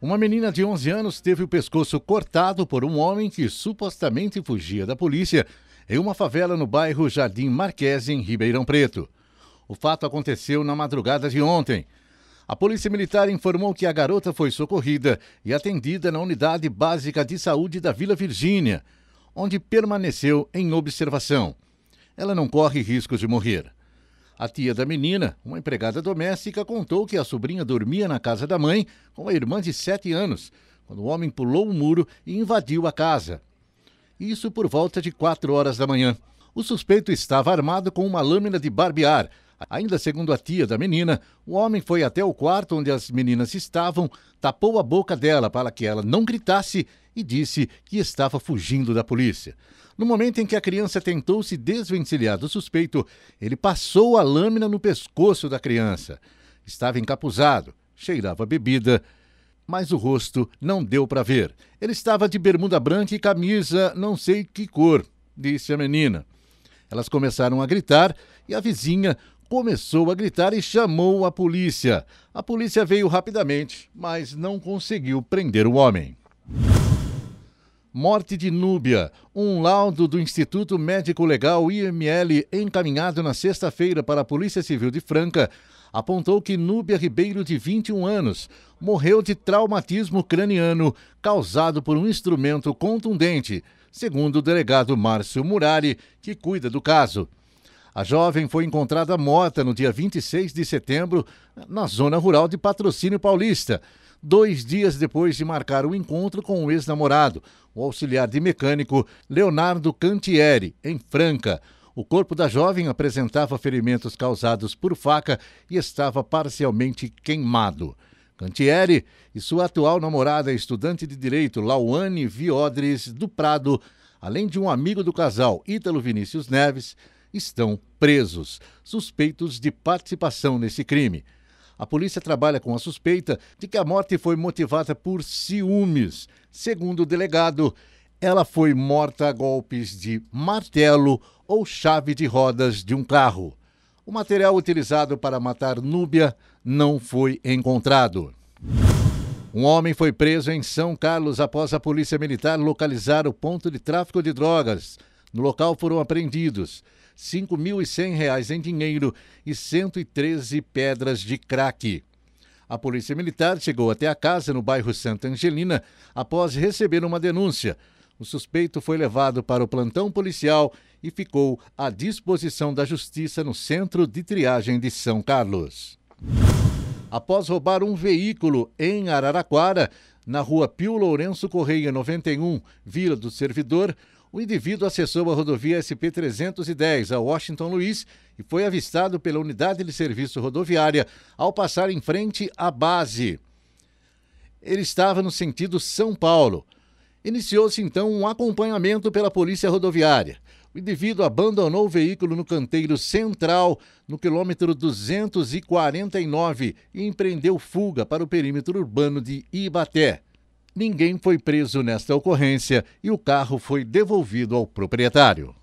Uma menina de 11 anos teve o pescoço cortado por um homem que supostamente fugia da polícia em uma favela no bairro Jardim Marquese, em Ribeirão Preto. O fato aconteceu na madrugada de ontem. A Polícia Militar informou que a garota foi socorrida e atendida na Unidade Básica de Saúde da Vila Virgínia, onde permaneceu em observação. Ela não corre riscos de morrer. A tia da menina, uma empregada doméstica, contou que a sobrinha dormia na casa da mãe com a irmã de 7 anos, quando o homem pulou o muro e invadiu a casa. Isso por volta de 4 horas da manhã. O suspeito estava armado com uma lâmina de barbear. Ainda segundo a tia da menina, o homem foi até o quarto onde as meninas estavam, tapou a boca dela para que ela não gritasse e disse que estava fugindo da polícia. No momento em que a criança tentou se desvencilhar do suspeito, ele passou a lâmina no pescoço da criança. Estava encapuzado, cheirava bebida, mas o rosto não deu para ver. Ele estava de bermuda branca e camisa não sei que cor, disse a menina. Elas começaram a gritar e a vizinha começou a gritar e chamou a polícia. A polícia veio rapidamente, mas não conseguiu prender o homem. Morte de Núbia. Um laudo do Instituto Médico Legal IML, encaminhado na sexta-feira para a Polícia Civil de Franca, apontou que Núbia Ribeiro, de 21 anos, morreu de traumatismo craniano causado por um instrumento contundente, segundo o delegado Márcio Murari, que cuida do caso. A jovem foi encontrada morta no dia 26 de setembro, na zona rural de Patrocínio Paulista dois dias depois de marcar o encontro com o ex-namorado, o auxiliar de mecânico Leonardo Cantieri, em Franca. O corpo da jovem apresentava ferimentos causados por faca e estava parcialmente queimado. Cantieri e sua atual namorada, estudante de direito Lauane Viodres do Prado, além de um amigo do casal, Ítalo Vinícius Neves, estão presos, suspeitos de participação nesse crime. A polícia trabalha com a suspeita de que a morte foi motivada por ciúmes. Segundo o delegado, ela foi morta a golpes de martelo ou chave de rodas de um carro. O material utilizado para matar Núbia não foi encontrado. Um homem foi preso em São Carlos após a polícia militar localizar o ponto de tráfico de drogas. No local foram apreendidos R$ 5.100 em dinheiro e 113 pedras de crack. A Polícia Militar chegou até a casa no bairro Santa Angelina após receber uma denúncia. O suspeito foi levado para o plantão policial e ficou à disposição da Justiça no Centro de Triagem de São Carlos. Após roubar um veículo em Araraquara, na rua Pio Lourenço Correia 91, Vila do Servidor, o indivíduo acessou a rodovia SP-310 a Washington Luiz e foi avistado pela unidade de serviço rodoviária ao passar em frente à base. Ele estava no sentido São Paulo. Iniciou-se então um acompanhamento pela Polícia Rodoviária. O indivíduo abandonou o veículo no canteiro central, no quilômetro 249, e empreendeu fuga para o perímetro urbano de Ibaté. Ninguém foi preso nesta ocorrência e o carro foi devolvido ao proprietário.